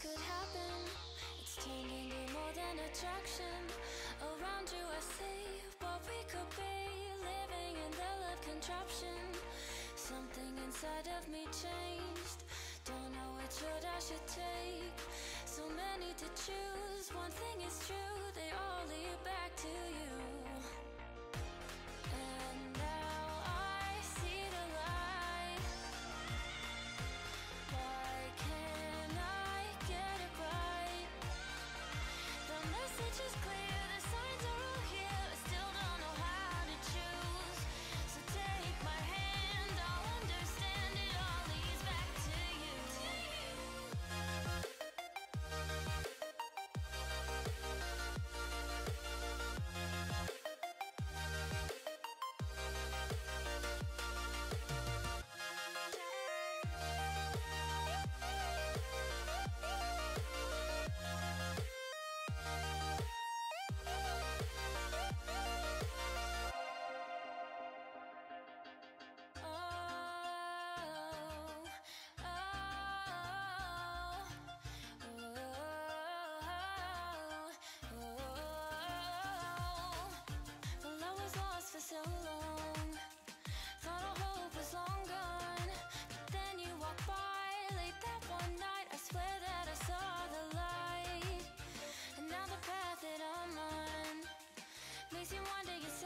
could happen. It's turned into more than attraction. Around you, I see what we could be. Living in the love contraption. Something inside of me changed. Don't know which road I should take. So many to choose. One thing is true, they all lead back to you. Makes you wonder yourself.